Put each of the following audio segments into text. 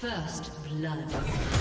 First blood.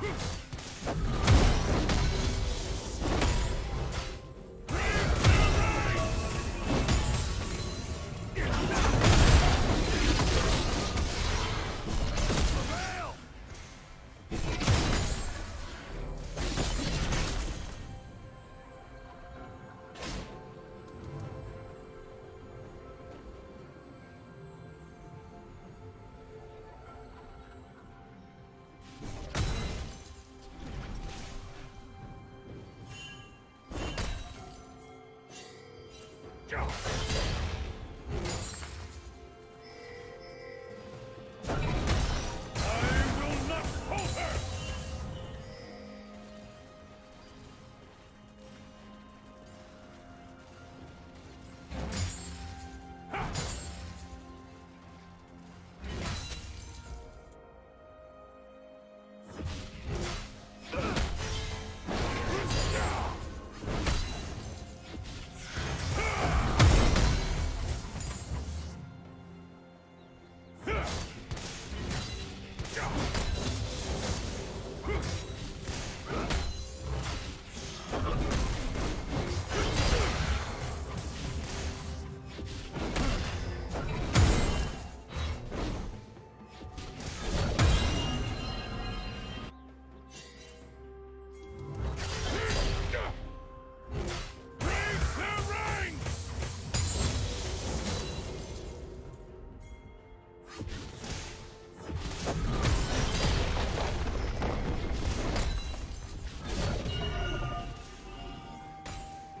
Hmph! Joe!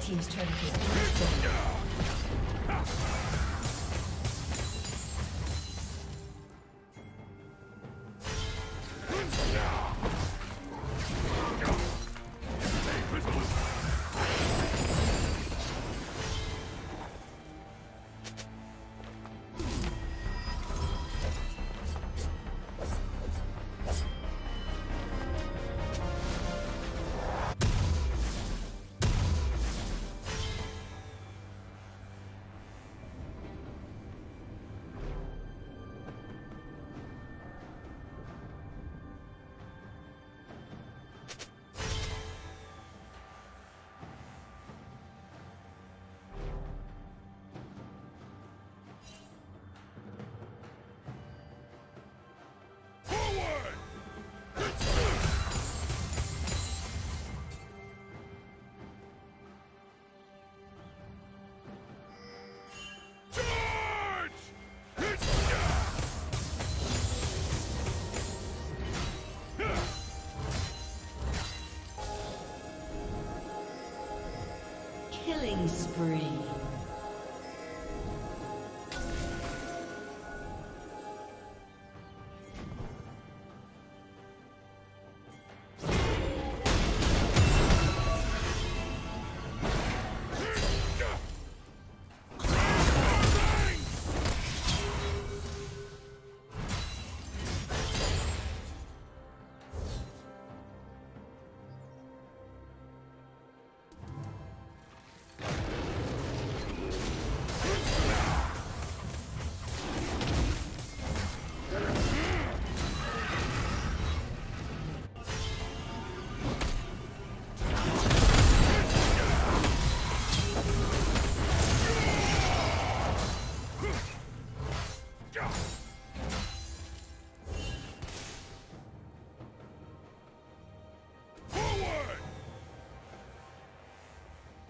Team's turret has been destroyed. Killing spree.